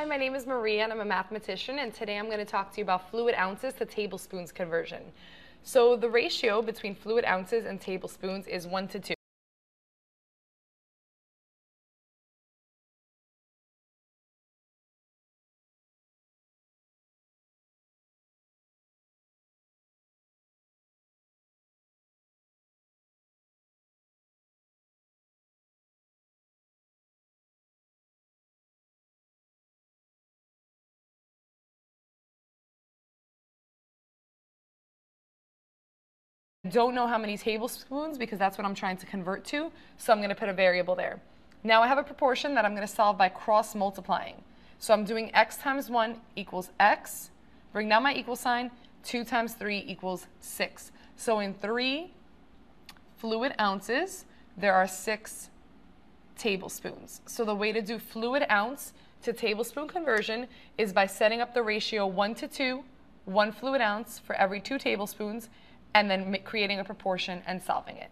Hi, my name is Maria and I'm a mathematician and today I'm going to talk to you about fluid ounces to tablespoons conversion. So the ratio between fluid ounces and tablespoons is 1 to 2. Don't know how many tablespoons because that's what I'm trying to convert to, so I'm going to put a variable there. Now I have a proportion that I'm going to solve by cross multiplying. So I'm doing x times 1 equals x, bring down my equal sign, 2 times 3 equals 6. So in 3 fluid ounces, there are 6 tablespoons. So the way to do fluid ounce to tablespoon conversion is by setting up the ratio 1 to 2, 1 fluid ounce for every 2 tablespoons, and then creating a proportion and solving it.